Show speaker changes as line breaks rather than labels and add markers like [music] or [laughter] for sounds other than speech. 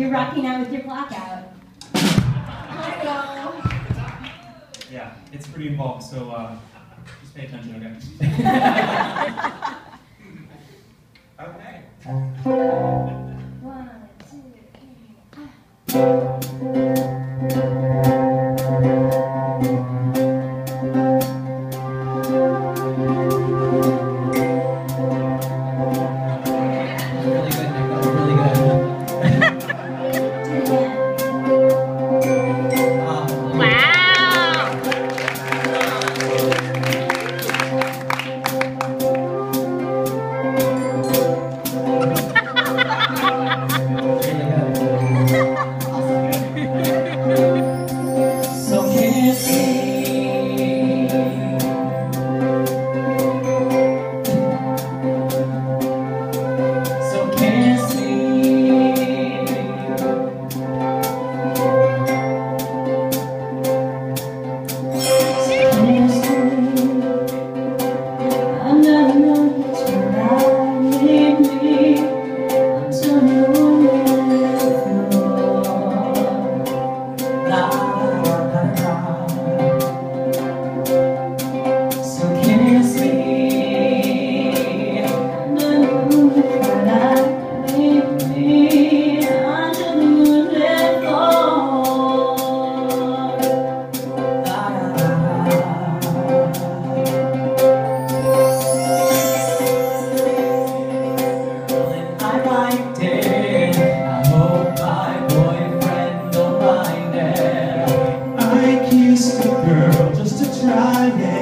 You're rocking out with your clock out. Let's go.
Yeah, it's pretty involved, so uh, just pay attention, okay? [laughs] okay.
One, two, three. Ah. i shining.